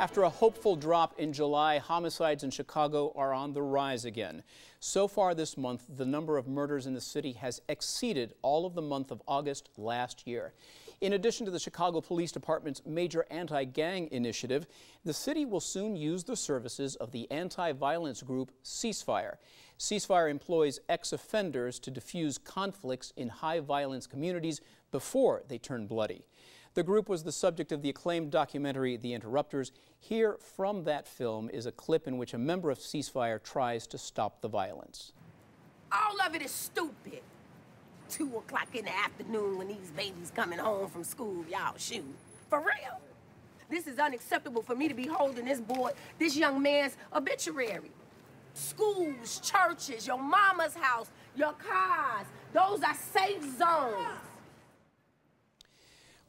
After a hopeful drop in July, homicides in Chicago are on the rise again. So far this month, the number of murders in the city has exceeded all of the month of August last year. In addition to the Chicago Police Department's major anti-gang initiative, the city will soon use the services of the anti-violence group Ceasefire. Ceasefire employs ex-offenders to defuse conflicts in high-violence communities before they turn bloody. The group was the subject of the acclaimed documentary The Interrupters. Here from that film is a clip in which a member of Ceasefire tries to stop the violence. All of it is stupid. Two o'clock in the afternoon when these babies coming home from school, y'all shoot. For real? This is unacceptable for me to be holding this boy, this young man's obituary. Schools, churches, your mama's house, your cars, those are safe zones.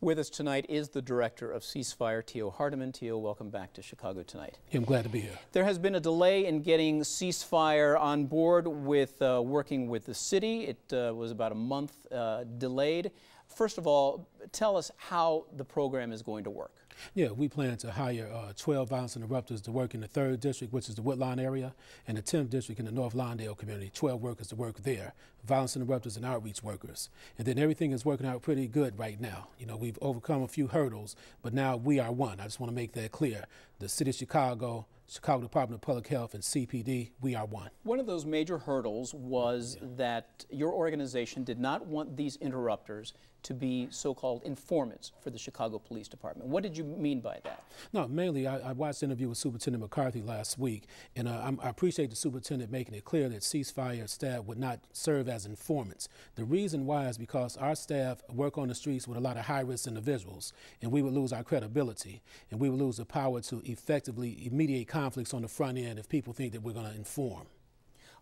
With us tonight is the director of Ceasefire, Tio Hardiman. Tio, welcome back to Chicago tonight. I'm glad to be here. There has been a delay in getting Ceasefire on board with uh, working with the city. It uh, was about a month uh, delayed. First of all, tell us how the program is going to work. Yeah, we plan to hire uh, 12 violence interrupters to work in the 3rd District, which is the Woodlawn area, and the 10th District in the North Lawndale community, 12 workers to work there, violence interrupters and outreach workers. And then everything is working out pretty good right now. You know, we've overcome a few hurdles, but now we are one. I just want to make that clear. The City of Chicago, Chicago Department of Public Health, and CPD, we are one. One of those major hurdles was yeah. that your organization did not want these interrupters to be so-called informants for the Chicago Police Department. What did you mean by that? No, mainly I, I watched an interview with Superintendent McCarthy last week, and uh, I appreciate the superintendent making it clear that ceasefire staff would not serve as informants. The reason why is because our staff work on the streets with a lot of high-risk individuals, and we would lose our credibility, and we would lose the power to effectively mediate conflicts on the front end if people think that we're going to inform.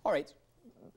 All right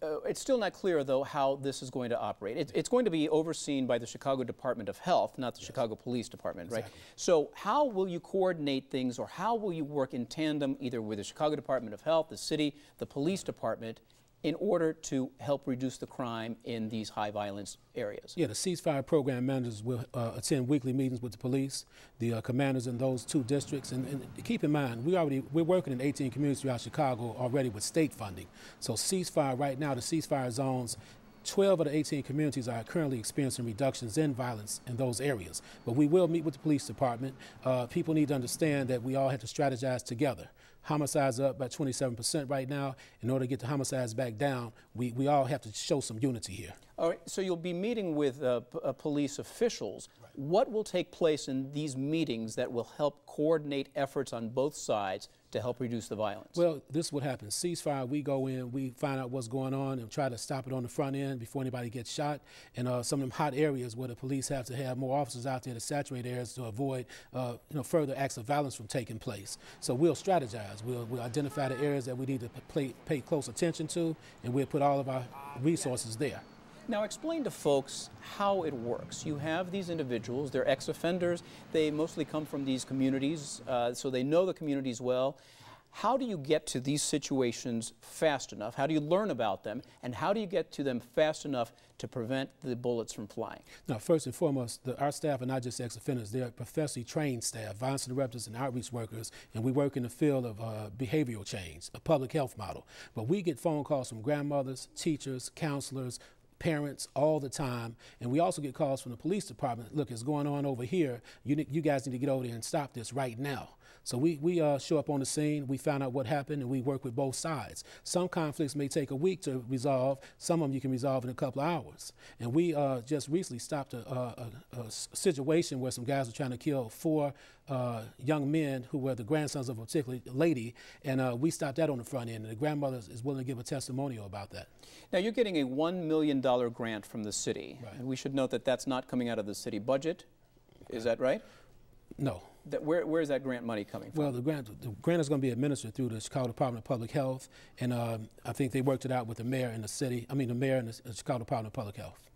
uh, it's still not clear, though, how this is going to operate. It, it's going to be overseen by the Chicago Department of Health, not the yes. Chicago Police Department, exactly. right? So how will you coordinate things, or how will you work in tandem either with the Chicago Department of Health, the city, the police department, in order to help reduce the crime in these high violence areas. Yeah, the ceasefire program managers will uh, attend weekly meetings with the police, the uh, commanders in those two districts, and, and, keep in mind we already we're working in 18 communities throughout Chicago already with state funding. So ceasefire right now, the ceasefire zones 12 of the 18 communities are currently experiencing reductions in violence in those areas. But we will meet with the police department. Uh, people need to understand that we all have to strategize together. Homicides are up by 27% right now. In order to get the homicides back down, we, we all have to show some unity here. All right, so you'll be meeting with uh, uh, police officials. Right. What will take place in these meetings that will help coordinate efforts on both sides to help reduce the violence? Well, this is what happens. Ceasefire, we go in, we find out what's going on and try to stop it on the front end before anybody gets shot. And uh, some of them hot areas where the police have to have more officers out there to saturate areas to avoid uh, you know, further acts of violence from taking place. So we'll strategize. We'll, we'll identify the areas that we need to pay, pay close attention to, and we'll put all of our resources there. Now explain to folks how it works. You have these individuals, they're ex-offenders, they mostly come from these communities, uh, so they know the communities well. How do you get to these situations fast enough? How do you learn about them? And how do you get to them fast enough to prevent the bullets from flying? Now, first and foremost, the, our staff are not just ex-offenders. They're professionally trained staff, violence interrupters and outreach workers, and we work in the field of uh, behavioral change, a public health model. But we get phone calls from grandmothers, teachers, counselors, parents all the time. And we also get calls from the police department. Look, it's going on over here. You, you guys need to get over there and stop this right now. So we, we uh, show up on the scene, we find out what happened, and we work with both sides. Some conflicts may take a week to resolve. Some of them you can resolve in a couple of hours. And we uh, just recently stopped a, a, a, situation where some guys were trying to kill four uh, young men who were the grandsons of a particular lady, and uh, we stopped that on the front end, and the grandmother is willing to give a testimonial about that. Now, you're getting a $1 million grant from the city, right. and we should note that that's not coming out of the city budget. Is that right? No. That, where, where is that grant money coming from? Well, the grant, the grant is going to be administered through the Chicago Department of Public Health, and uh, I think they worked it out with the mayor and the city, I mean the mayor and the Chicago Department of Public Health.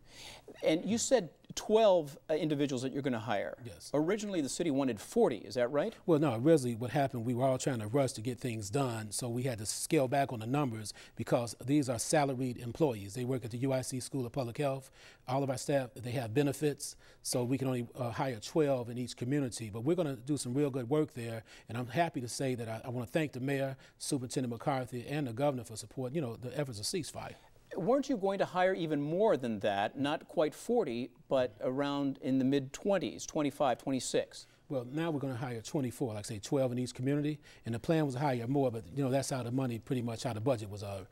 And you said 12 uh, individuals that you're going to hire. Yes. Originally, the city wanted 40. Is that right? Well, no, originally what happened, we were all trying to rush to get things done, so we had to scale back on the numbers because these are salaried employees. They work at the UIC School of Public Health. All of our staff, they have benefits, so we can only uh, hire 12 in each community. But we're going to do some real good work there, and I'm happy to say that I, I want to thank the mayor, Superintendent McCarthy, and the governor for support, you know, the efforts of ceasefire. Weren't you going to hire even more than that? Not quite 40, but around in the mid 20s, 25, 26. Well, now we're going to hire 24, like I say, 12 in each community, and the plan was to hire more, but you know that's how the money, pretty much how the budget was uh,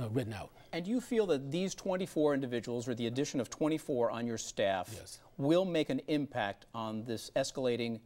uh, written out. And you feel that these 24 individuals, or the addition of 24 on your staff, Yes. will make an impact on this escalating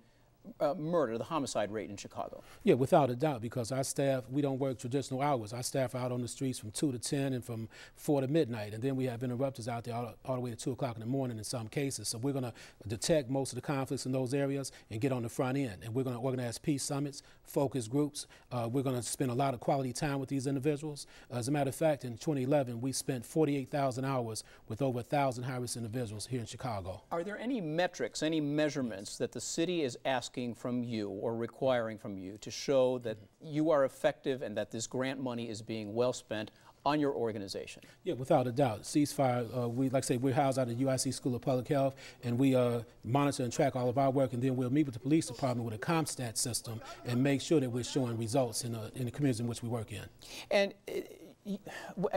uh, murder, the homicide rate in Chicago? Yeah, without a doubt, because our staff, we don't work traditional hours. Our staff are out on the streets from 2 to 10 and from 4 to midnight. And then we have interrupters out there all, all the way to 2 o'clock in the morning in some cases. So we're going to detect most of the conflicts in those areas and get on the front end. And we're going to organize peace summits, focus groups. Uh, we're going to spend a lot of quality time with these individuals. As a matter of fact, in 2011, we spent 48,000 hours with over 1,000 high risk individuals here in Chicago. Are there any metrics, any measurements that the city is asking from you or requiring from you to show that you are effective and that this grant money is being well spent on your organization? Yeah, without a doubt. Ceasefire, uh, we like I say, we're housed out of the UIC School of Public Health, and we uh, monitor and track all of our work, and then we'll meet with the police department with a CompStat system and make sure that we're showing results in, uh, in the communities in which we work in. And uh,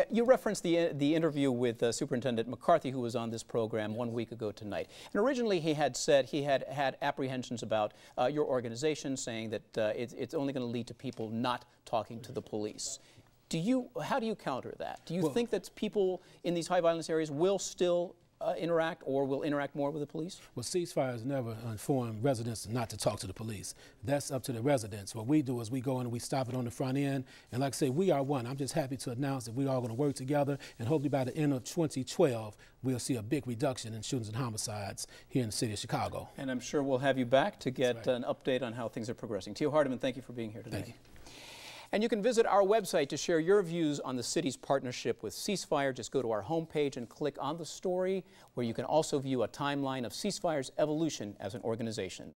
you referenced the, the interview with uh, Superintendent McCarthy, who was on this program one week ago tonight. And originally, he had said he had had apprehensions about uh, your organization, saying that uh, it's, it's only going to lead to people not talking to the police. Do you, how do you counter that? Do you Well- think that people in these high violence areas will still uh, interact or will interact more with the police? Well, ceasefires never inform residents not to talk to the police. That's up to the residents. What we do is we go in and we stop it on the front end. And like I say, we are one. I'm just happy to announce that we're all going to work together. And hopefully by the end of 2012, we'll see a big reduction in shootings and homicides here in the city of Chicago. And I'm sure we'll have you back to get right. an update on how things are progressing. Tio Hardiman, thank you for being here today. And you can visit our website to share your views on the city's partnership with Ceasefire. Just go to our homepage and click on the story, where you can also view a timeline of Ceasefire's evolution as an organization.